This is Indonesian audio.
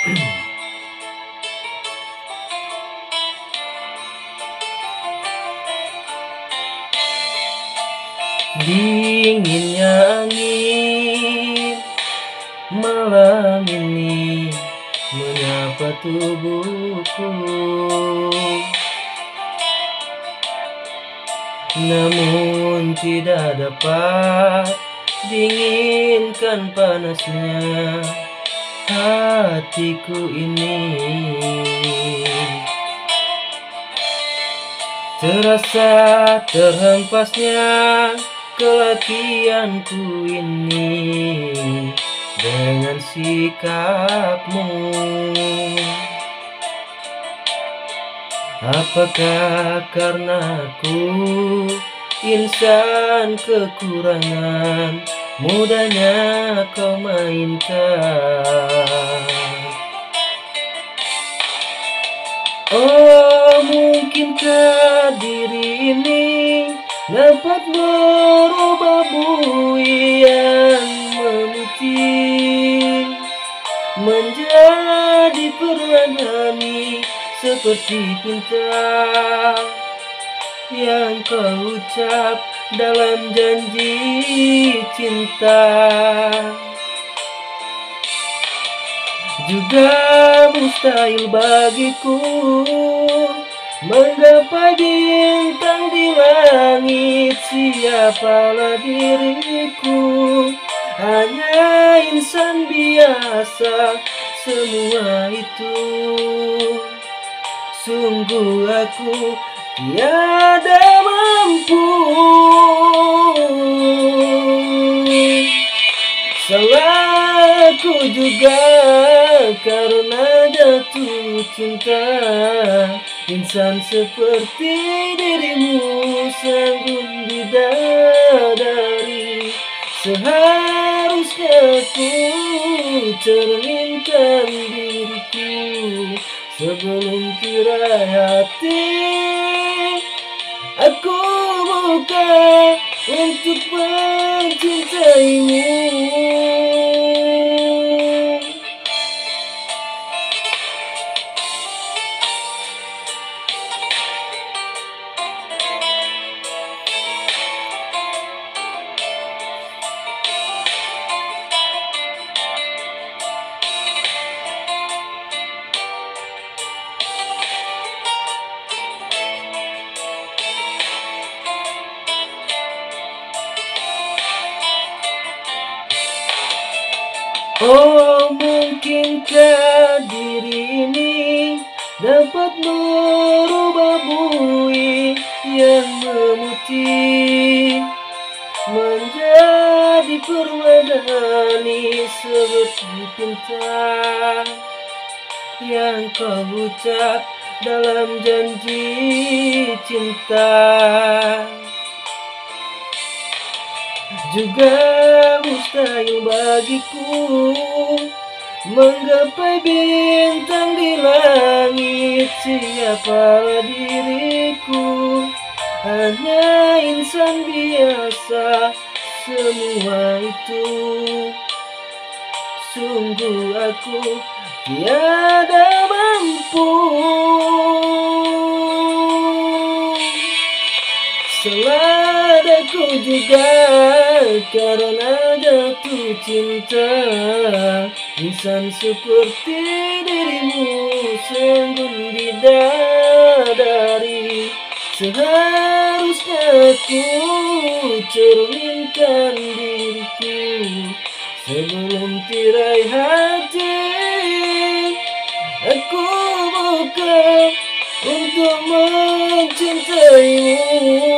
Dinginnya angin malam ini menyapa tubuhku. Namun tidak dapat dinginkan panasnya hatiku ini. Terasa terhempasnya kelatihanku ini. Dengan sikapmu. Apakah karena ku insan kekurangan Mudahnya kau mainkan. Oh mungkinkah diri ini dapat merubah bui yang memutih Menjadi permadani seperti pinta yang kau ucap dalam janji cinta. Juga mustahil bagiku menggapai bintang di langit siapalah diriku? Hanya insan biasa semua itu. Sungguh aku tiada mampu. Salahku juga karena jatuh cinta Insan seperti dirimu sanggup bidadari. Seharusnya ku cerminkan diriku Sebelum tirai hati buka untuk mencintaimu Oh mungkinkah diri ini dapat merubah bui yang memutih Menjadi permadani seperti pinta Yang kau ucap dalam janji cinta juga mustahil bagiku menggapai bintang di langit. Siapa diriku? Hanya insan biasa semua itu. Sungguh aku tiada mampu Seladaku juga karena jatuh cinta. Insan seperti dirimu sungguh bidadari. Seharusnya aku cerminkan diriku Sebelum tirai hati. Aku buka untuk mencintaimu